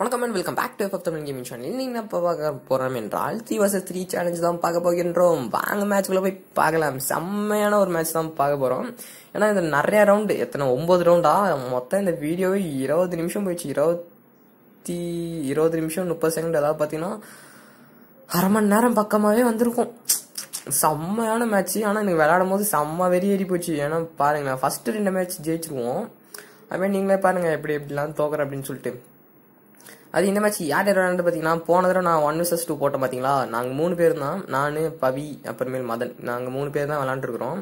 வணக்கம் and welcome back to F Tamil gaming channel இன்னைக்கு இப்போ பார்க்க போகிறோம் என்றால் த்ரீ வர்சஸ் த்ரீ சேலஞ்ச் தான் பார்க்க போகின்றோம். வாங்க மேட்ச்குள்ளே போய் பார்க்கலாம். செம்மையான ஒரு மேட்ச் தான் பார்க்க போகிறோம் ஏன்னா இந்த நிறைய ரவுண்டு எத்தனை? ஒம்பது ரவுண்டா மொத்தம் இந்த வீடியோவே இருபது நிமிஷம் போயிடுச்சு. இருபத்தி இருபது நிமிஷம் முப்பது செகண்ட் ஏதாவது பார்த்தீங்கன்னா அரை மணி நேரம் பக்கமாகவே வந்திருக்கும். செம்மையான மேட்ச் ஆனால் எனக்கு விளையாடும் போது செம்ம வெறி ஏறி போச்சு. ஏன்னா பாருங்களேன் ஃபர்ஸ்ட் ரெண்டு மேட்ச் ஜெயிச்சிருவோம். அதுமாதிரி நீங்களே பாருங்க எப்படி எப்படிலாம் தோக்குற அப்படின்னு சொல்லிட்டு. அது இந்த மேட்ச் யார் யார் விளையாண்டு பார்த்தீங்கன்னா போன தடவை நான் ஒன் விசஸ் டூ போட்டேன் பார்த்தீங்களா நாங்கள் மூணு பேர் தான் நான் பவி அப்புறமேல் மதன். நாங்கள் மூணு பேர் தான் விளாண்டுருக்குறோம்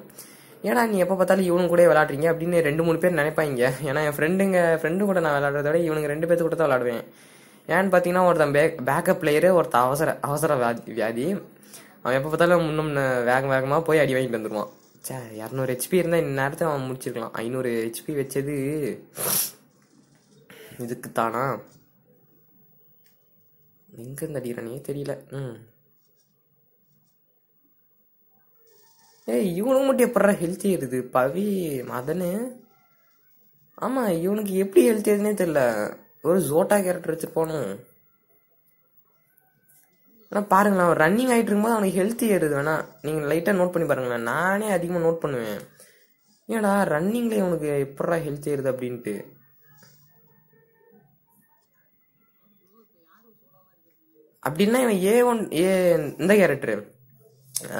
ஏன்னா நீ எப்போ பார்த்தாலும் இவனு கூட விளாட்றீங்க அப்படின்னு ரெண்டு மூணு பேர் நினைப்பாங்க. ஏன்னா என் ஃப்ரெண்டுங்க ஃப்ரெண்டு கூட நான் விளாட்றத விட இவனுங்க ரெண்டு பேர்த்து கூட தான் விளாடுவேன் ஏன்னு பார்த்தீங்கன்னா ஒருத்தன் பேக் பேக்கப் பிளேயரு ஒருத்தன் அவசர அவசர வியாதி வியாதி. அவன் எப்போ பார்த்தாலும் முன்னும் வேக வேகமாக போய் அடி வாங்கிட்டு வந்துடுவான் சே இரநூறு ஹெச்பி இருந்தால் இந்த நேரத்தை அவன் முடிச்சிருக்கலாம். ஐநூறு ஹெச்பி வச்சது இதுக்கு தானா எங்கேருந்து அடிக்கிறானே தெரியல. ம். ஏய் இவனுக்கு மட்டும் எப்படா ஹெல்த்தி ஏறுது பவி மதனு? ஆமாம் இவனுக்கு எப்படி ஹெல்த்தி ஏறுதுனே தெரில ஒரு ஜோட்டா கேரக்டர் வச்சிருப்பானும் ஆனால் பாருங்களேன் அவன் ரன்னிங் ஆகிட்டு இருக்கும்போது அவனுக்கு ஹெல்த்தி ஏறுது வேணா. நீங்கள் லைட்டாக நோட் பண்ணி பாருங்களேன். நானே அதிகமாக நோட் பண்ணுவேன். ஏடா ரன்னிங்கில் இவனுக்கு எப்படா ஹெல்த்தி ஏறுது அப்படின்ட்டு. அப்படின்னா இவன் ஏ ஒன் ஏ இந்த கேரக்டரு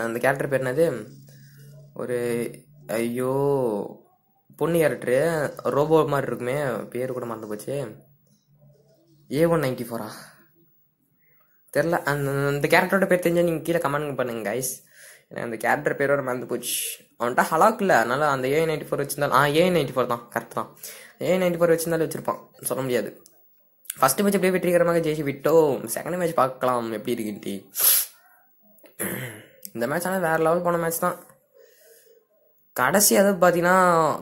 அந்த கேரக்டர் பேர் என்னது? ஒரு ஐயோ பொண்ணு கேரக்டரு ரோபோ மாதிரி இருக்குமே பேர் கூட மறந்து போச்சு. ஏ ஒன் நைன்டி ஃபோரா தெரில அந்த அந்த கேரக்டரோட பேர் தெரிஞ்சால் நீங்கள் கீழே கமெண்ட் பண்ணுங்க கைஸ் எனக்கு அந்த கேரக்டர் பேரோட மறந்து போச்சு. அவன்கிட்ட ஹலாக் இல்லை. அதனால அந்த ஏ நைன்டி ஃபோர் வச்சிருந்தாலும் ஆ ஏ நைன்டி ஃபோர் தான். கரெக்ட் தான். ஏ நைன்டி ஃபோர் வச்சிருந்தாலும் வச்சுருப்பான். சொல்ல முடியாது. ஃபஸ்ட்டு மேட்ச் எப்படியே வெற்றிகரமாக ஜெயிச்சு விட்டோம். செகண்ட் மேட்ச் பார்க்கலாம். எப்படி இருக்குன்ட்டு. இந்த மேட்ச் ஆனால் வேற லெவல் போன மேட்ச் தான். கடைசி அதாவது பார்த்தீங்கன்னா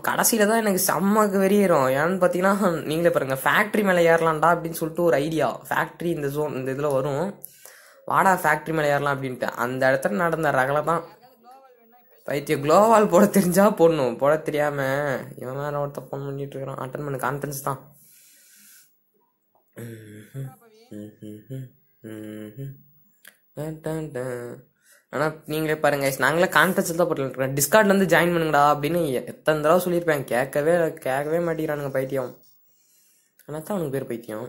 கடைசியில் தான் எனக்கு செம்மக்கு வெறியிடும் ஏன்னு பார்த்தீங்கன்னா நீங்களே பாருங்கள் ஃபேக்ட்ரி மேலே ஏறலாம்டா அப்படின்னு சொல்லிட்டு ஒரு ஐடியா ஃபேக்ட்ரி இந்த ஜோன் இந்த இதில் வரும். வாடா ஃபேக்ட்ரி மேலே ஏறலாம் அப்படின்ட்டு. அந்த இடத்துல நடந்த ரகலை தான். பைத்தியம் குளோவால் போட தெரிஞ்சா போடணும். போட தெரியாம இவன் வேற ஒருத்த ஃபோன் பண்ணிட்டு இருக்கிறான் அட்டன் பண்ணு கான்ஃபரன்ஸ் தான். ஆனால் நீங்களே பாருங்க நாங்களே கான்ஃபரன்ஸ் தான் போட்டுருக்கோம் டிஸ்கார்ட்ல இருந்து ஜாயின் பண்ணுங்கடா அப்படின்னு எத்தனை தடவை சொல்லியிருப்பேன் கேட்கவே கேட்கவே மாட்டேங்கிறானுங்க பைத்தியம் ஆனால் தான் அவனுக்கு பேர் பைத்தியம்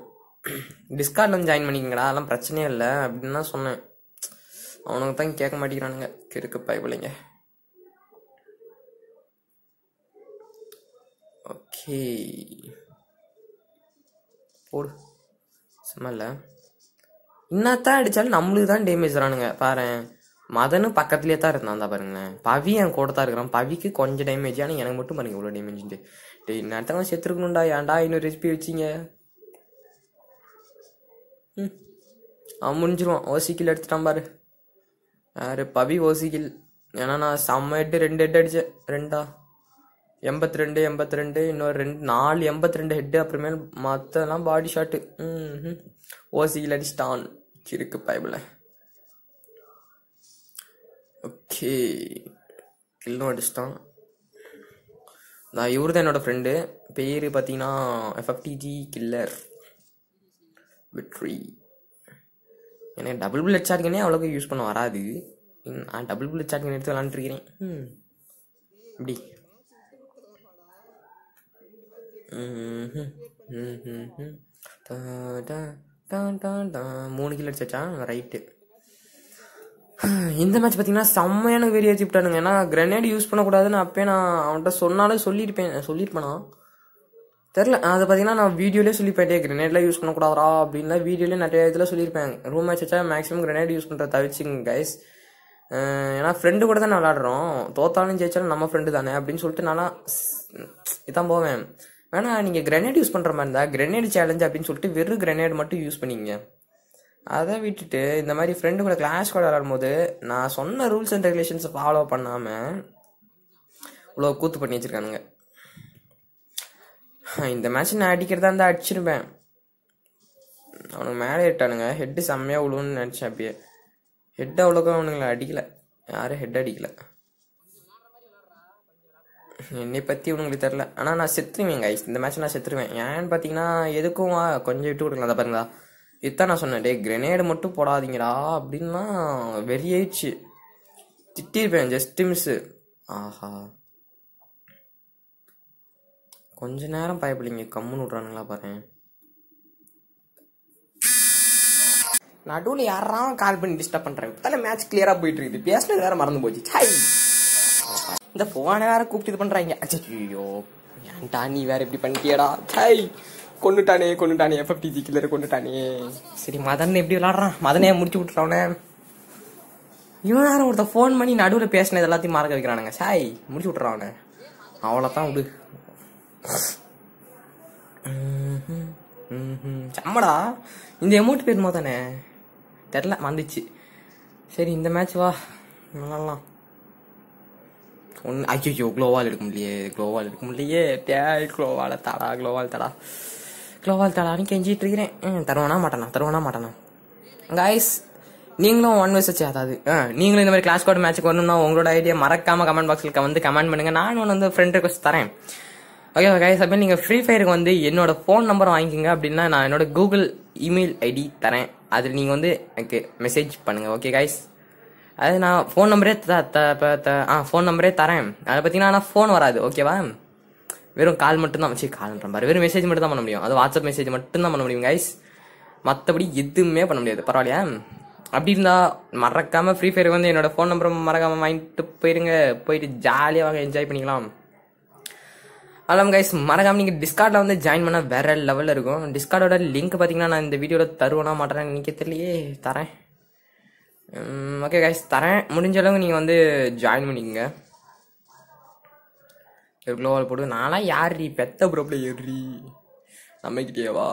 டிஸ்கார்ட்ல வந்து ஜாயின் பண்ணிக்கங்கடா அதெல்லாம் பிரச்சனையே இல்லை அப்படின்னு தான் சொன்னேன். அவனுக்கு தான் கேட்க மாட்டேங்கிறானுங்க. கிறுக்கு பயப்பிள்ளைங்க ஓகே. போடு. சும்மா இன்னத்தான் அடித்தாலும் நம்மளுக்கு தான் டேமேஜ் தரானுங்க. பாரு மதனு பக்கத்துலேயே தான் இருந்தான் தான் பாருங்களேன். பவி என் கூட தான் இருக்கிறான். பவிக்கு கொஞ்சம் டேமேஜ் ஆனால் எனக்கு மட்டும் பாருங்க இவ்வளோ டேமேஜ் டேய் நேரத்தவன் செத்துருக்கணும்டா. ஏன்டா இன்னொரு ரெசிபி வச்சிங்க? ம். அவன் முடிஞ்சிருவான். ஓசிக்கில் எடுத்துட்டான் பாரு. யாரு? பவி ஓசிக்கில் ஏன்னா நான் செம்ம எட்டு ரெண்டு எட்டு அடித்தேன் ரெண்டா? எண்பத்தி ரெண்டு எண்பத்தி ரெண்டு இன்னொரு ரெண்டு நாலு எண்பத்தி ரெண்டு ஹெட்டு அப்புறமேல் மற்றெல்லாம் பாடி ஷாட்டு ம் ஓசியில் அடிச்சிட்டான் இருக்கு பைபிள் ஓகே கில்லும் அடிச்சிட்டான். நான் இவரு தான் என்னோட ஃப்ரெண்டு பேர் பார்த்தீங்கன்னா எஃப்எஃப்டிஜி கில்லர் வெற்றி எனக்கு டபுள் புல்லட் சார்ஜனே அவ்வளோக்கு யூஸ் பண்ண வராது. நான் டபுள் புல்லட் சார்ஜ் எடுத்து விளாண்டுருக்கிறேன் ம். இப்படி. மூணு கிலோ அடிச்சாச்சா? ரைட்டு இந்த மேட்ச் பார்த்தீங்கன்னா செம்மையான வெறி ஏற்றி ஏன்னா கிரனேட் யூஸ் பண்ணக்கூடாதுன்னு அப்பயே நான் அவன்கிட்ட சொன்னாலும் சொல்லியிருப்பேன். சொல்லியிருப்பேனா? தெரில அதை பார்த்தீங்கன்னா நான் வீடியோலேயே சொல்லிப்பேன் கிரனேட்லாம் யூஸ் பண்ணக்கூடாதா அப்படின்லாம் வீடியோலேயே நிறைய இதில் சொல்லியிருப்பேன். ரூம் மேட்ச் வச்சா மேக்ஸிமம் கிரனேட் யூஸ் பண்ணுற தவிச்சுங்க கைஸ் ஏன்னா ஃப்ரெண்டு கூட தான் விளாடுறோம் தோத்தாலும் ஜெயிச்சாலும் நம்ம ஃப்ரெண்டு தானே அப்படின்னு சொல்லிட்டு நான்லாம் இதான் போவேன். வேணா நீங்கள் கிரனேட் யூஸ் பண்ணுற மாதிரி இருந்தால் கிரனேட் சேலஞ்ச் அப்படின்னு சொல்லிட்டு வெறும் கிரனேட் மட்டும் யூஸ் பண்ணிங்க அதை விட்டுட்டு இந்த மாதிரி ஃப்ரெண்டு கூட கிளாஸ் கூட விளாடும்போது நான் சொன்ன ரூல்ஸ் அண்ட் ரெகுலேஷன்ஸை ஃபாலோ பண்ணாமல் இவ்வளோ கூத்து பண்ணி வச்சுருக்கானுங்க. இந்த மேட்ச் நான் அடிக்கிறதா இருந்தால் அடிச்சிருப்பேன். அவனுக்கு மேலே இட்டானுங்க ஹெட்டு செம்மையாக விழுவுன்னு நினச்சேன் அப்பயே ஹெட் அவ்வளோக்கா அவனுங்களை அடிக்கலை. யாரும் ஹெட் அடிக்கலை. என்னை பற்றி உங்களுக்கு தெரில ஆனால் நான் செத்துருவேன் கைஸ் இந்த மேட்ச் நான் செத்துருவேன். ஏன்னு பார்த்தீங்கன்னா எதுக்கும் வா, கொஞ்சம் விட்டு கொடுக்கலாம். அதை பாருங்களா. இதுதான் நான் சொன்னேன் டே கிரெனேடு மட்டும் போடாதீங்கடா அப்படின்னா வெறியாயிடுச்சு. திட்டிருப்பேன் ஜஸ்ட் மிஸ்ஸு ஆஹா. கொஞ்ச நேரம் பயப்படலிங்க. கம்முன்னு விட்றானுங்களா பாரு. நடுவில் யாராவது கால் பண்ணி டிஸ்டர்ப் பண்ணுறேன் இப்போதானே மேட்ச் கிளியராக போயிட்டு இருக்குது. பேசினது வேற மறந்து போச்சு. சாய் இந்த ஃபோனை வேற கூப்பிட்டு இது பண்றாங்க. ஐயோ ஏன்டா நீ வேற இப்படி பண்ணிட்டியடா? சை கொண்டுட்டானே கொண்டுட்டானே எஃப்எஃப்டி ஜி கில்லர் கொண்டுட்டானே சரி மதன் எப்படி விளாடுறான் மதனே முடிச்சு விட்டுறவனே இவன் வேற ஒருத்தன் ஃபோன் பண்ணி நடுவில் பேசினது எல்லாத்தையும் மறக்க வைக்கிறானுங்க. சாய் முடிச்சு விட்டுறான் அவனை. அவ்வளோதான் விடு. செம்மடா. இந்த எமௌண்ட் பேருமா தானே தெரில வந்துச்சு. சரி இந்த மேட்ச் வா. விளாடலாம் ஒன்று ஐயோ க்ளோவால் எடுக்க முடியலையே க்ளோவால் எடுக்க முடியலையே டேல் க்ளோவால் தடா க்ளோவால் தடா. க்ளோவால் தடான்னு கெஞ்சிட்டு இருக்கிறேன் தருவானா மாட்டானா தருவானா மாட்டானா. காய்ஸ் நீங்களும் ஒன் வயசு அதாவது ஆ, நீங்களும் இந்த மாதிரி கிளாஸ் கோட் மேட்ச்சுக்கு வரணும்னா உங்களோட ஐடியா மறக்காம கமெண்ட் பாக்ஸில் வந்து கமெண்ட் பண்ணுங்க. நான் ஒன்று வந்து ஃப்ரெண்ட் ரிக்வஸ்ட் தரேன். ஓகே கைஸ் அப்போ நீங்கள் ஃப்ரீ ஃபயருக்கு வந்து என்னோட ஃபோன் நம்பர் வாங்கிக்கோங்க அப்படின்னா நான் என்னோட கூகுள் இமெயில் ஐடி தரேன். அதில் நீங்கள் வந்து எனக்கு மெசேஜ் பண்ணுங்கள் ஓகே கைஸ் அது நான் ஃபோன் நம்பரே த த ஆ ஃபோன் நம்பரே தரேன். அதை பார்த்தீங்கன்னா ஆனால் ஃபோன் வராது ஓகேவா வெறும் கால் மட்டும்தான் வச்சு கால்ன்ற பாரு. வெறும் மெசேஜ் மட்டும் தான் பண்ண முடியும். அது வாட்ஸ்அப் மெசேஜ் மட்டும் தான் பண்ண முடியும் கைஸ் மற்றபடி எதுவுமே பண்ண முடியாது. பரவாயில்லையா? அப்படி இருந்தா மறக்காம ஃப்ரீ ஃபயர் வந்து என்னோட ஃபோன் நம்பர் மறக்காம வாங்கிட்டு போயிருங்க. போயிட்டு ஜாலியாக வாங்க என்ஜாய் பண்ணிக்கலாம். அலாம் கைஸ் மறக்காம நீங்கள் டிஸ்கார்டில் வந்து ஜாயின் பண்ணால் வேற லெவலில் இருக்கும். டிஸ்கார்டோட லிங்க் பார்த்தீங்கன்னா நான் இந்த வீடியோவில் தருவேனா மாட்டேன்னு நினைக்க தெரியலையே. தரேன். ஓகே கைஸ் தரேன். முடிஞ்ச அளவுக்கு நீங்கள் வந்து ஜாயின் பண்ணிக்கங்க. க்ளோவால் போட்டு நான்லாம் யார்ரி பெத்த ப்ரோப்ல ஏறி நம்மக்கிட்டேவா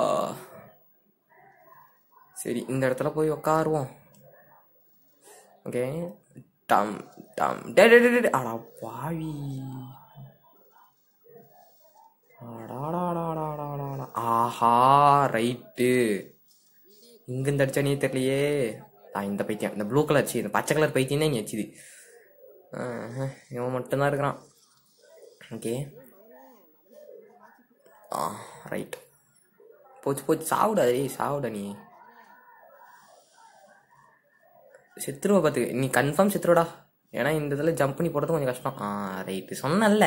சரி இந்த இடத்துல போய் உக்காருவோம். ஓகே டம் டம். டே டே டே, அடா பாவி. ஆஹா ரைட்டு இங்க இந்த அடிச்சா நீ தெரியலையே. இந்த பைத்தியம் இந்த ப்ளூ கலர் சி இந்த பச்சை கலர் பைத்தியம் தான் இங்கே வச்சுது. இவன் மட்டும்தான் இருக்கிறான். ஓகே ஆ ரைட் போச்சு போச்சு சாவுடா ஏய் சாவுடா நீ. செத்துருவ பார்த்துக்க நீ கன்ஃபார்ம் செத்துருவடா ஏன்னா இந்த இதில் ஜம்ப் பண்ணி போடுறது கொஞ்சம் கஷ்டம். ஆ ரைட்டு சொன்னல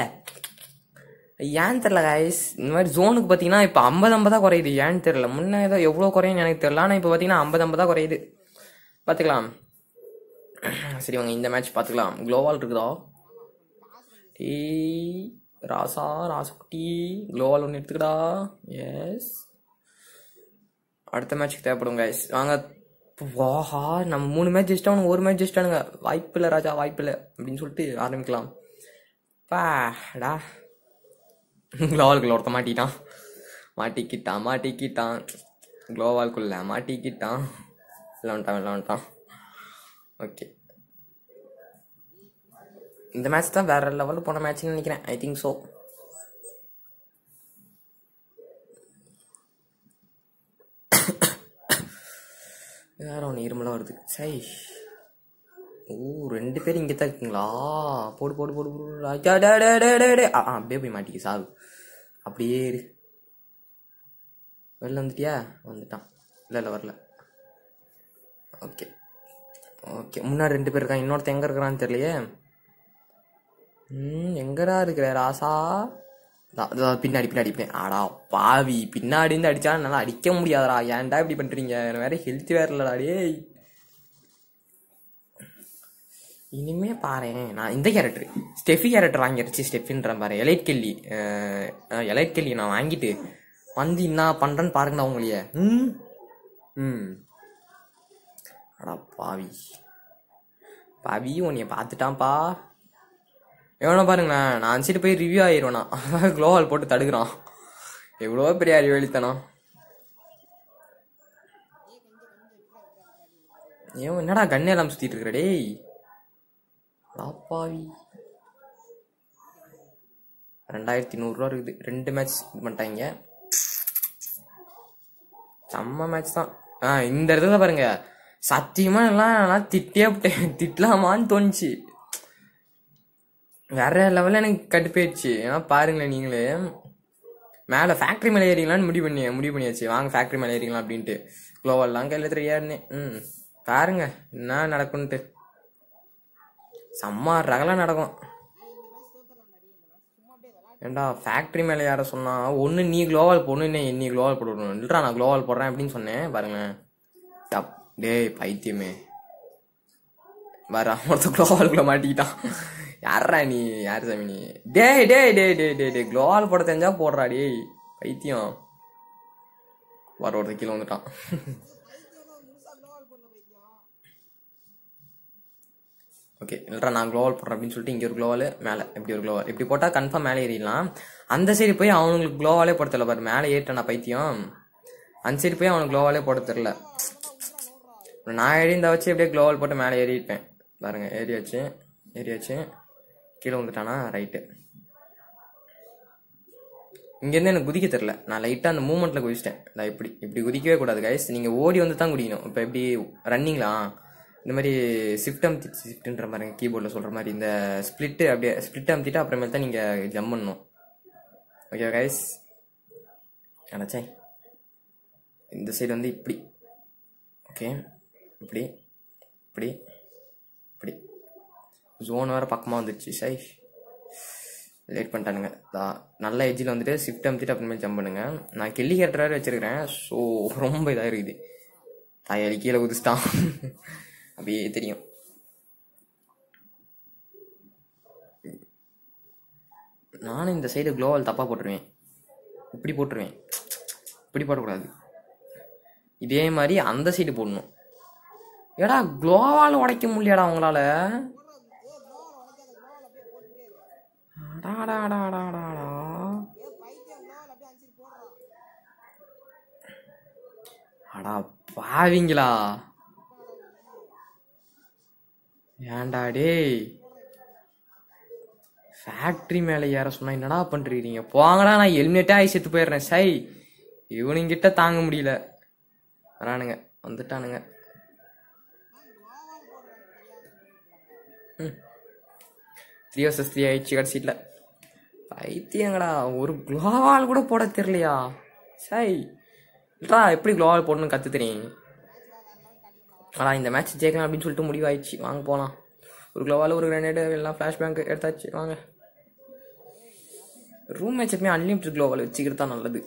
ஏன் தெரில கைஸ் இந்த மாதிரி ஜோனுக்கு பார்த்தீங்கன்னா இப்போ ஐம்பது ஐம்பதா குறையுது. ஏன்னு தெரில முன்னே ஏதோ எவ்வளோ குறையுன்னு எனக்கு தெரில ஆனால் இப்போ பார்த்தீங்கன்னா ஐம்பது ஐம்பதா குறையுது. பார்த்துக்கலாம். சரி வாங்க இந்த மேட்ச் பார்த்துக்கலாம். க்ளோவால் இருக்குதா? டீ ராசா ராசுக்குட்டி க்ளோவால் ஒன்று எடுத்துக்கடா. எஸ் அடுத்த மேட்ச்சுக்கு தேவைப்படும் கைஸ் வாங்க. வாஹா நம்ம மூணு மேட்ச் ஜெயிச்சிட்டானுங்க ஒரு மேட்ச் ஜெயிச்சிட்டானுங்க. வாய்ப்பில்லை ராஜா வாய்ப்பில்லை அப்படின்னு சொல்லிட்டு ஆரம்பிக்கலாம். பாடா க்ளோவால்குள்ள ஒருத்த மாட்டிட்டான் மாட்டிக்கிட்டான். மாட்டிக்கிட்டான் க்ளோவால்குள்ள மாட்டிக்கிட்டான். விளாண்டான் விளாண்டான் ஓகே இந்த மேட்ச் தான் வேற லெவலில் போன மேட்ச்னு நினைக்கிறேன். ஐ திங்க் ஸோ வேற ஒன்று இருமலாக வருது. சை. ஓ ரெண்டு பேரும் இங்கே தான் இருக்குங்களா? போடு போடு போடு போடு டே, டே, டே, டே. ஆ அப்படியே போய் மாட்டிக்கு சாவு. அப்படியே இரு. வெளில வந்துட்டியா? வந்துட்டான். இல்லை இல்லை வரல. ஓகே ஓகே முன்னாடி ரெண்டு பேர் இருக்கான் இன்னொருத்த எங்கே இருக்கிறான்னு தெரியலையே. ம் எங்கடா இருக்கிற ராசா? பின்னாடி பின்னாடி பின்னாடி. ஆடா பாவி. பின்னாடி இருந்து அடிச்சா நல்லா அடிக்க முடியாதுடா. ஏன்டா இப்படி பண்ணுறீங்க எனக்கு வேற ஹெல்த் வேற இல்லடா டேய். இனிமே பாரு நான் இந்த கேரக்டர் ஸ்டெஃபி கேரக்டர் வாங்கிடுச்சு ஸ்டெஃபின்ற பாரு எலைட் கெல்லி எலைட் கெல்லி நான் வாங்கிட்டு வந்து என்ன பண்ணுறேன்னு பாருங்கடா உங்களையே. ம்? ம். அடா பாவி. பாவி உன்னைய பார்த்துட்டான்ப்பா. எவனோ பாருங்களேன் நான் அனுப்பிச்சிட்டு போய் ரிவ்யூ ஆயிடுவேண்ணா க்ளோவால் போட்டு தடுக்கிறான். எவ்வளோ பெரிய அறிவழித்தனம். ஏன் என்னடா கண்ணே எல்லாம் சுத்திட்டு இருக்கிற டேய்? பாவி. ரெண்டாயிரத்தி நூறுரூவா இருக்குது. ரெண்டு மேட்ச் இது பண்ணிட்டாங்க. செம்ம மேட்ச் தான். ஆ இந்த இடத்துல பாருங்க. சத்தியமா எல்லாம் நான் போட்டேன் விட்டேன் திட்டலாமான்னு தோணுச்சு. வேற லெவலில் எனக்கு கட்டுப்போயிடுச்சு ஏன்னா பாருங்களேன் நீங்களே. மேலே ஃபேக்ட்ரி மேலே ஏறிங்களான்னு முடிவு பண்ணி முடிவு பண்ணியாச்சு. வாங்க ஃபேக்ட்ரி மேலே ஏறிங்களா அப்படின்ட்டு. குளோவல்லாம் கையில் தெரியாதுன்னு ம். பாருங்க என்ன நடக்கும்ன்ட்டு. செம்ம ரகலாக நடக்கும். ஏண்டா ஃபேக்ட்ரி மேலே யார சொன்னா ஒன்று நீ க்ளோவால் போடணும் நீ குளோவால் போடணும் இல்லைடா நான் க்ளோவால் போடுறேன் அப்படின்னு சொன்னேன். பாருங்க தப் டேய் பைத்தியமே. வர ஒருத்த குளோவாலுக்குள்ள மாட்டிக்கிட்டான். யாரா நீ? யார் சாமி நீ? டேய் டேய் டேய் டேய் டே டே குளோவால் போட தெரிஞ்சா போடுறா டேய். பைத்தியம். வர ஒருத்த கீழே வந்துட்டான். ஓகே இல்லைடா நான் க்ளோவால் போடுறேன் அப்படின்னு சொல்லிட்டு இங்கே ஒரு குளோவால் மேலே. இப்படி ஒரு குளோவால் இப்படி போட்டால் கன்ஃபார்ம் மேலே ஏறிடலாம். அந்த சைடு போய் அவனுங்களுக்கு குளோவாலே போட தெரியல பாரு. மேலே ஏறிட்டேன் நான் பைத்தியம்? அந்த சைடு போய் அவனுக்கு குளோவாலே போட தெரில நான் ஏறி இந்த வச்சு அப்படியே க்ளோவல் போட்டு மேலே ஏறிட்டேன் பாருங்க ஏறியாச்சு ஏறியாச்சு. கீழே வந்துட்டானா ரைட்டு இங்கேருந்து எனக்கு குதிக்க தெரில நான் லைட்டாக அந்த மூமெண்ட்டில் குதிச்சிட்டேன். நான் இப்படி இப்படி குதிக்கவே கூடாது கைஸ் நீங்கள் ஓடி வந்து தான் குதிக்கணும். இப்போ எப்படி ரன்னிங்களா இந்த மாதிரி ஸ்விஃப்ட் அமுத்தி ஸ்விஃப்ட்ன்ற மாதிரி கீபோர்டில் சொல்கிற மாதிரி இந்த ஸ்ப்ளிட்டு அப்படியே ஸ்ப்ளிட் அமுத்திட்டு அப்புறமேல் தான் நீங்கள் ஜம்ப் பண்ணணும். ஓகே கைஸ் அடைச்சே. இந்த சைடு வந்து இப்படி. ஓகே இப்படி இப்படி இப்படி. ஜோன் வேறு பக்கமாக வந்துடுச்சு சை லேட் பண்ணிட்டானுங்க. தா- நல்ல எஜ்ஜில் வந்துட்டு ஷிஃப்ட் அமுத்திட்டு அப்புறமே ஜம்ப் பண்ணுங்க. நான் கெல்லி கேரக்டர் வச்சிருக்கிறேன். ஸோ ரொம்ப இதாக இருக்குது. தாயாளி கீழே குதிச்சிட்டான். அப்படியே தெரியும். நானும் இந்த சைடு குளோவல் தப்பாக போட்டுருவேன். இப்படி போட்டுருவேன். இப்படி போடக்கூடாது. இதே மாதிரி அந்த சைடு போடணும். ஏடா குளோவால் உடைக்க முடியலடா உங்களால. அடாடாடாடாடாடா. அடா பாவிங்களா? ஏன்டா டேய்? ஃபேக்ட்ரி மேலே ஏற சொன்னா என்னடா பண்றீங்க? போங்கடா நான் ஹெல்மெட்டே ஆகி செத்து போயிடுறேன். சை இவனுங்கிட்ட தாங்க முடியல. வரானுங்க வந்துட்டானுங்க. த்ரீ வர்சஸ் த்ரீ ஆயிடுச்சு கடைசியில். பைத்தியங்களா ஒரு குளோவால் கூட போட தெரியலையா? சை இல்லடா எப்படி குளோவால் போடணும்னு கற்று தெரியும் ஆனால் இந்த மேட்ச் ஜெயிக்கலாம் அப்படின்னு சொல்லிட்டு முடிவாயிடுச்சு. வாங்க போகலாம் ஒரு குளோவால் ஒரு கிரனேடு எல்லாம் ஃப்ளாஷ் பேங்க் எடுத்தாச்சு. வாங்க. ரூம் மேட்ச் எப்பயுமே அன்லிமிட்டட் குளோவால் வச்சுக்கிறது தான் நல்லது.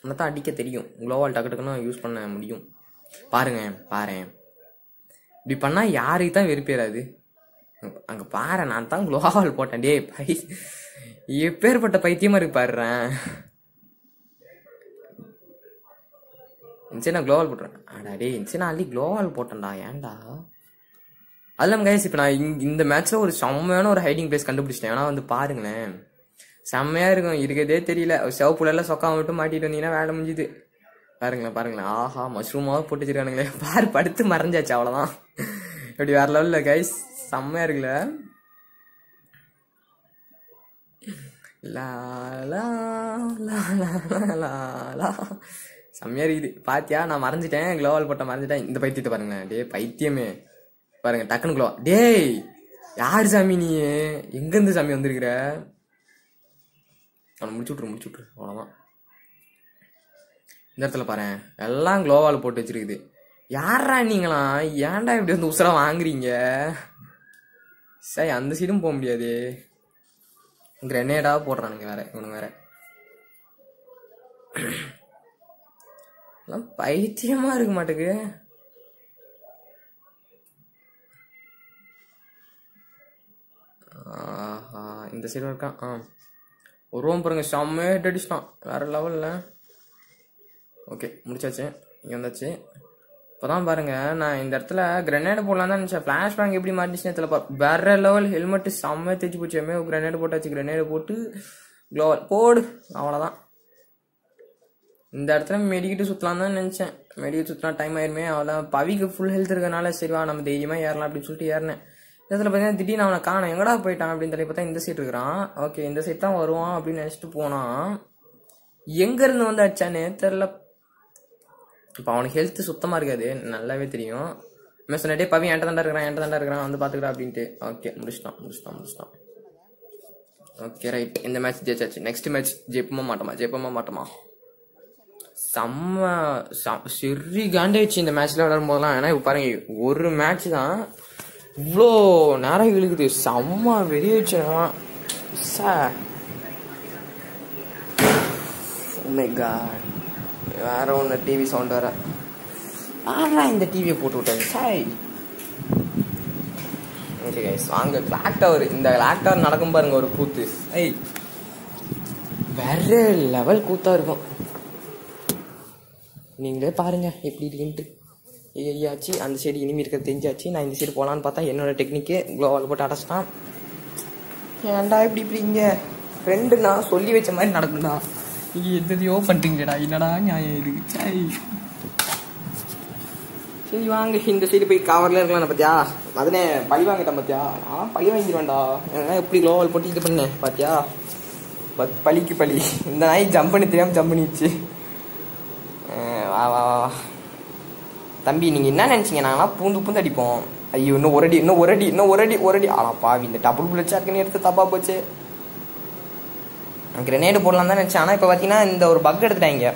ஆனால் தான் அடிக்க தெரியும். குளோவால் டக்கு டக்குன்னு யூஸ் பண்ண முடியும். பாருங்க பாரு இப்படி பண்ணால் யாருக்கு தான் வெறுப்பேறாது அங்கே பாரு நான் தான் குளோவால் போட்டேன். டேய் பை. எப்பேற்பட்ட பைத்தியமாக இருக்கு பாடுறேன் சரி நான் குளோவால் போட்டுறேன். அடா டே சரி நான் அள்ளி குளோவால் போட்டேன்டா ஏன்டா? அதெல்லாம் கைஸ் இப்போ நான் இங்க- இந்த மேட்ச்சில் ஒரு செம்மையான ஒரு ஹைடிங் பிளேஸ் கண்டுபிடிச்சிட்டேன். ஏன்னா வந்து பாருங்களேன். செம்மையாக இருக்கும். இருக்கிறதே தெரியல. செவப்புலெல்லாம் சொக்கா மட்டும் மாட்டிட்டு வந்தீங்கன்னா வேலை முடிஞ்சுது. பாருங்களேன் பாருங்களேன். ஆஹா மஷ்ரூமாவே போட்டு வச்சிருக்கானுங்களே. பாரு படுத்து மறைஞ்சாச்சு அவ்வளோதான் இப்படி வேற லெவலில் கைஸ் செம்மையா இருக்குல்ல? லா லா லா லா செம்மையா இருக்குது. பாத்தியா நான் மறைஞ்சிட்டேன். க்ளோவால் போட்ட மறைஞ்சிட்டேன். இந்த பைத்தியத்தை பாருங்களேன். டே பைத்தியமே. பாருங்க டக்குனு குளோ டேய் யார் சாமி நீ? எங்கேருந்து சாமி வந்திருக்கிற? அவனை முடிச்சு விட்ரு முடிச்சு விட்ரு அவ்வளோதான் இந்த இடத்துல பாரு எல்லாம் க்ளோவால் போட்டு வச்சிருக்குது. யாரா நீங்களாம்? ஏன்டா இப்படி வந்து உசுரா வாங்குறீங்க? சரி அந்த சைடும் போக முடியாது. கிரனேடா போடுறானுங்க வேற இவனு வேற. எல்லாம் பைத்தியமா இருக்க மாட்டுக்கு. ஆஹா இந்த சைடு இருக்கான் ஆ? ஒரு ரூம் பாருங்க செம்மையாக ஹிட் அடிச்சிட்டான். வேற லெவல்ல ஓகே முடிச்சாச்சு. இங்கே வந்தாச்சு. இப்போதான் பாருங்க நான் இந்த இடத்துல கிரனேடு போடலாம் தான் நினச்சேன். ஃப்ளாஷ் பேங்க் எப்படி மாறிச்சுன்னு தெரியல. வேற லெவல் ஹெல்மெட் செம்ம தேய்ச்சி போச்சுமே கிரனேடு போட்டாச்சு கிரனேடு போட்டு க்ளோவல் போடு. அவ்வளோதான் இந்த இடத்துல மெடிக்கிட்டு சுற்றலாம் தான் நினச்சேன். மெடிக்கிட்டு சுற்றலாம் டைம் ஆயிருமே அவ்வளோ பவிக்கு ஃபுல் ஹெல்த் இருக்கிறனால சரிவா நம்ம தைரியமாக ஏறலாம் அப்படின்னு சொல்லிட்டு ஏறினேன். இந்த இடத்துல பார்த்தீங்கன்னா திடீர்னு அவனை காணோம். எங்கடா போயிட்டான் அப்படின்னு சொல்லி பார்த்தா இந்த சைட் இருக்கிறான். ஓகே இந்த சைட் தான் வருவான் அப்படின்னு நினச்சிட்டு போனான். எங்கேருந்து வந்து அடிச்சானே தெரில இப்போ அவனுக்கு ஹெல்த் சுத்தமாக இருக்காது. நல்லாவே தெரியும். இவன் சொன்னே பவி என்கிட்ட தாண்டா இருக்கிறான் என்கிட்ட தாண்டா இருக்கிறான் வந்து பார்த்துக்கிறா அப்படின்ட்டு. ஓகே முடிச்சிட்டான் முடிச்சிட்டான் முடிச்சிட்டான். ஓகே ரைட் இந்த மேட்ச் ஜெயிச்சாச்சு. நெக்ஸ்ட் மேட்ச் ஜெயிப்போமா மாட்டோமா? ஜெயிப்போமா மாட்டோமா? செம்ம சிறி காண்டாயிடுச்சு இந்த மேட்ச்ல விளையாடும் போதெல்லாம் ஏன்னா இப்போ பாருங்க ஒரு மேட்ச் தான் இவ்வளோ நேரம் இழுக்குது. செம்ம வெறியாச்சு சார் மை காட் oh வேற ஒன்று டிவி சவுண்ட் வேற. ஆனால் இந்த டிவியை போட்டு விட்டாங்க சாய் ஓகே கைஸ் வாங்க. கிளாக் டவர் இந்த கிளாக் டவர் நடக்கும் பாருங்க ஒரு கூத்து. ஐய் வேற லெவல் கூத்தா இருக்கும். நீங்களே பாருங்க எப்படி இருக்குன்ட்டு. ஐயாச்சு அந்த சைடு இனிமே இருக்க தெரிஞ்சாச்சு. நான் இந்த சைடு போகலான்னு பார்த்தா என்னோட டெக்னிக்கு க்ளோவால் போட்டு அடைச்சிட்டான். ஏன்டா இப்படி இப்படிங்க ஃப்ரெண்டு நான் சொல்லி வச்ச மாதிரி நடக்குண்டா நீங்க எதையோ பண்ணிட்டீங்கடா என்னடா நியாயம் இது சரி வாங்க இந்த சைடு போய் கவர்ல இருக்கலாம் பாத்தியா அதனே பழி வாங்கிட்டேன் பாத்தியா நான் பழி வாங்கிடுவேன்டா ஏன்னா எப்படி க்ளோவால் போட்டு இது பண்ணேன் பாத்தியா பத் பழிக்கு பழி இந்த நாய் ஜம்ப் பண்ணி தெரியாம ஜம்ப் பண்ணிடுச்சு வா வா வா தம்பி நீங்கள் என்ன நினச்சிங்க நாங்களாம் பூந்து பூந்து அடிப்போம் ஐயோ இன்னும் ஒரு அடி இன்னும் ஒரு அடி இன்னும் ஒரு அடி ஒரு அடி ஆனா பாவி இந்த டபுள் புல்லட் எடுத்து தப்பா போச்சு கிரனேடு போடலாம் தான் நினச்சேன். ஆனால் இப்போ பார்த்தீங்கன்னா இந்த ஒரு பக் எடுத்துட்டாங்க.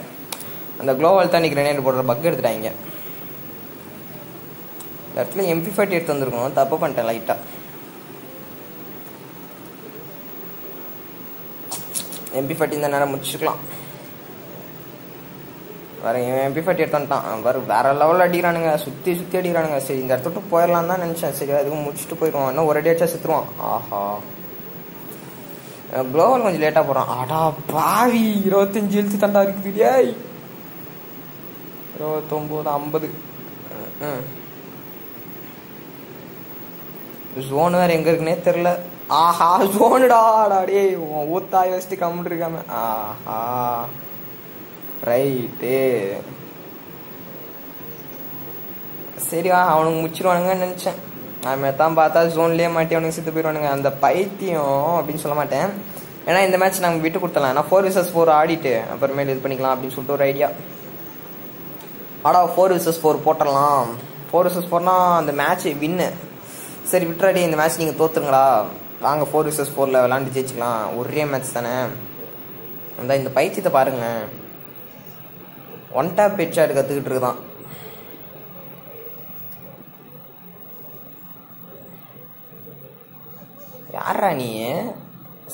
அந்த குளோவால் தான் கிரனேடு போடுற பக் எடுத்துட்டாங்க. இந்த இடத்துல எம்பி ஃபார்ட்டி எடுத்து வந்திருக்கணும். தப்பு பண்ணிட்டேன் லைட்டாக எம்பி ஃபார்ட்டி இந்த நேரம் முடிச்சுக்கலாம். வேற இவன் எம்பி ஃபார்ட்டி எடுத்து வந்துட்டான். வேற வேற லெவலில் அடிக்கிறானுங்க. சுற்றி சுற்றி அடிக்கிறானுங்க. சரி இந்த இடத்துட்டு போயிடலாம் தான் நினச்சேன். சரி அதுவும் முடிச்சுட்டு போயிடுவான். இன்னும் ஒரு அடி அடிச்சா செத்துருவான். ஆஹா. க்ளோவல் கொஞ்சம் லேட்டாக போகிறான் அடா பாவி இருபத்தஞ்சி எழுத்து தண்டா இருக்குது டேய். இருபத்தொம்போது ஐம்பது. ஜோன் வேற எங்கே இருக்குன்னே தெரில ஆஹா ஜோனுடா டேய் உன் ஊத்தாய் வச்சுட்டு கம்பிட்டு இருக்காம. ஆஹா. ரைட்டு சரிவா அவனுக்கு முச்சிருவானுங்கன்னு நினச்சேன். அவன் தான் பார்த்தா ஜோன்லேயே மாட்டி அவனுக்கு செத்து போயிடுவானுங்க அந்த பைத்தியம் அப்படின்னு சொல்ல மாட்டேன். ஏன்னா இந்த மேட்ச் நாங்கள் விட்டு கொடுத்தலாம் ஏன்னா ஃபோர் விசஸ் ஃபோர் ஆடிட்டு அப்புறமேல் இது பண்ணிக்கலாம் அப்படின்னு சொல்லிட்டு ஒரு ஐடியா ஆடா ஃபோர் விசஸ் ஃபோர் போட்டலாம் ஃபோர் விசஸ் ஃபோர்னா அந்த மேட்ச் வின்னு சரி விட்டுறாடி இந்த மேட்ச் நீங்கள் தோத்துருங்களா வாங்க ஃபோர் விசஸ் ஃபோரில் விளாண்டு ஜெயிச்சுக்கலாம். ஒரே மேட்ச் தானே. அந்த இந்த பைத்தியத்தை பாருங்கள் ஒன் டேப் ஹெட்ஷாட் கற்றுக்கிட்டு இருக்குதான். யாரா நீ?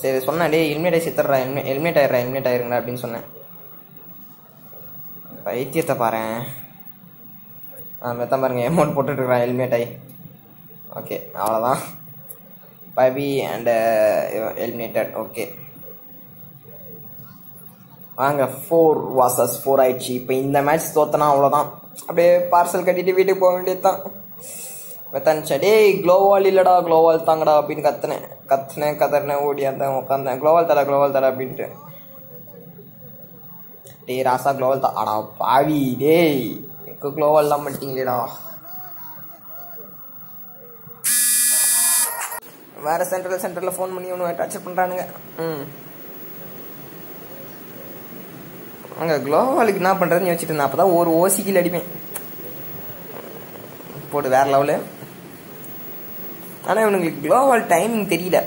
சரி சொன்னா டே ஹெல்மெட் ஆகி சித்தர்றா ஹெல்மெட் ஆயிடுறா ஹெல்மெட் ஆயிருங்கடா அப்படின்னு சொன்னேன். வைத்தியத்தை பாரு ஆ மெத்தான் பாருங்க அமௌண்ட் போட்டுட்டு இருக்கிறான் ஹெல்மெட் ஆகி. ஓகே அவ்வளோதான் பபி அண்ட் ஹெல்மெட்டட் ஓகே வாங்க ஃபோர் வாசஸ் ஃபோர் ஆயிடுச்சு. இப்போ இந்த மேட்ச் தோத்தனா அவ்வளோதான் அப்படியே பார்சல் கட்டிட்டு வீட்டுக்கு போக வேண்டியது தான் மெத்தானிச்சா டேய் க்ளோவால் இல்லைடா க்ளோவால் தாங்கடா அப்படின்னு கத்துனேன். கத்துனேன் கதறினேன் ஓடியாந்தேன் உட்காந்தேன் குளோவல் தர குளோவல் தர அப்படின்ட்டு. டேய் ராசா குளோவல் தா. அடா பாவி டேய். எனக்கு க்ளோவால் தான் பண்ணிட்டீங்களேடா. வேற சென்ட்ரல் சென்டரில் ஃபோன் பண்ணி ஒன்று டார்ச்சர் பண்ணுறானுங்க ம். அங்கே க்ளோவாலுக்கு என்ன பண்ணுறதுன்னு யோசிச்சுட்டு இருந்தேன். அப்போ தான் ஒரு ஓசிக்கில் அடிப்பேன். போட்டு வேறு லெவலு ஆனால் இவனுக்கு க்ளோவால் டைமிங் தெரியல.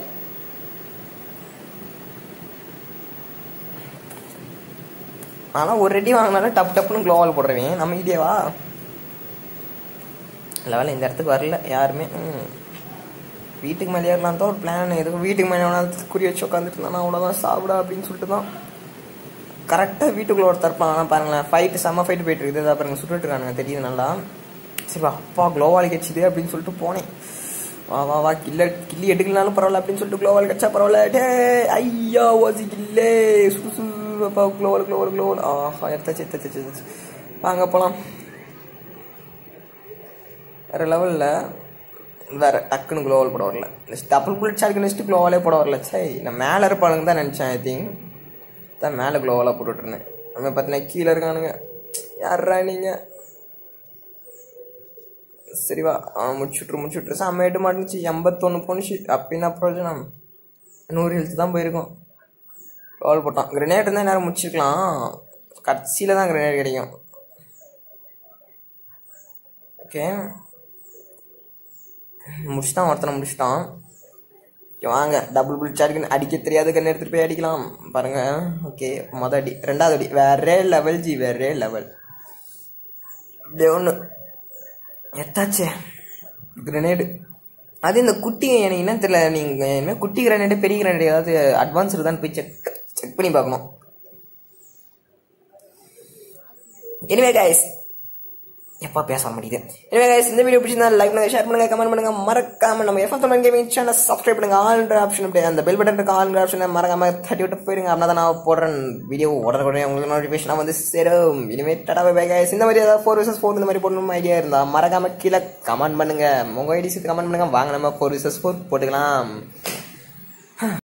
ஆனால் ஒரு ரெடி வாங்கினாலும் டப் டப்புன்னு க்ளோவால் போடுறவேன். நம்ம ஐடியாவா லெவலில் இந்த இடத்துக்கு வரல யாருமே. வீட்டுக்கு மேலே ஏறலாம் தான் ஒரு பிளான் எதுவும் வீட்டுக்கு மேலே எவனாவது குறி வச்சு உட்காந்துட்டு இருந்தானா அவ்வளோதான் சாப்பிட அப்படின்னு சொல்லிட்டு தான். கரெக்டாக வீட்டுக்குள்ள ஒருத்தர் இருப்பான். ஆனால் பாருங்களேன் ஃபைட்டு செம்ம ஃபைட்டு போயிட்டு இருக்குது. இதை பாருங்க சுட்டுட்டு இருக்கானுங்க. தெரியுது நல்லா. சரி அப்பா க்ளோவால் கட்சிது அப்படின்னு சொல்லிட்டு போனேன். வா வா வா கில்ல கில்லி எடுக்கலனாலும் பரவாயில்ல அப்படின்னு சொல்லிட்டு க்ளோவால் கிடச்சா பரவாயில்ல. டே ஐயா ஓசி கில்லே. சுசு அப்பா க்ளோவால் க்ளோவால் க்ளோவால் ஆஹா எடுத்தாச்சு எடுத்தாச்சு எடுத்தாச்சு. வாங்க போகலாம் வேற லெவலில் வேற டக்குன்னு க்ளோவல் போட வரல. டபுள் புல்லட் ஷாட்க்கு நெக்ஸ்ட் க்ளோவாலே போட வரல. சை நான் மேலே இருப்பானுங்க தான் நினச்சேன் ஐ திங்க் தான் மேலே க்ளோவலாக போட்டுட்ருந்தேன் அவன் பார்த்தீங்கன்னா கீழே இருக்கானுங்க. யாரா நீங்கள் சரிவா. அவன் முடிச்சுட்ரு முடிச்சுட்ரு செம்ம மாட்டுச்சு எண்பத்தொன்று போணுச்சு அப்படின்னா பிரயோஜனம்? நூறு ஹெல்த் தான் போயிருக்கும். க்ளோவல் போட்டான். கிரனேட் இருந்தால் நேரம் முடிச்சிருக்கலாம். கடைசியில் தான் கிரனேட் கிடைக்கும். ஓகே முடிச்சிட்டான் ஒருத்தனை முடிச்சிட்டான். வாங்க. டபுள் புல் சார்ஜ் அடிக்க தெரியாத கண்ணு எடுத்துகிட்டு போய் அடிக்கலாம். பாருங்கள் ஓகே மொதல் அடி. ரெண்டாவது அடி. வேறே லெவல் ஜி. வேறே லெவல் அப்படியே ஒன்று எத்தாச்சே? கிரனேடு அது இந்த குட்டி எனக்கு என்ன தெரியல. நீங்க என்ன குட்டி கிரனேடு பெரிய கிரனேடு ஏதாவது அட்வான்ஸ் இருக்கான்னு போய் செக் செக் பண்ணி பார்க்கணும். எனிவே கைஸ் எப்பா பேச முடியுது. எனவே இந்த வீடியோ பிடிச்சிருந்தா லைக் பண்ணுங்க ஷேர் பண்ணுங்க கமெண்ட் பண்ணுங்க. மறக்காம நம்ம FM Tamil gaming channel subscribe பண்ணுங்க. ஆல்ன்ற ஆப்ஷன் அப்படி அந்த பெல் பட்டன் இருக்க ஆல்ன்ற ஆப்ஷனை மறக்காம தட்டி விட்டு போயிருங்க. அப்படின்னா தான் நான் போடுற வீடியோ உடனே உங்களுக்கு நோட்டிஃபிகேஷனாக வந்து சேரும். இனிமே டடா பை guys. இந்த மாதிரி ஏதாவது ஃபோர் விசஸ் ஃபோர் இந்த மாதிரி போடணும் ஐடியா இருந்தால் மறக்காம கீழே கமெண்ட் பண்ணுங்க. உங்க ஐடி சேர்த்து கமெண்ட் பண்ணுங்க. வாங்க நம்ம ஃபோர் விசஸ் ஃபோர் போட்டுக்கலாம்.